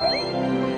Música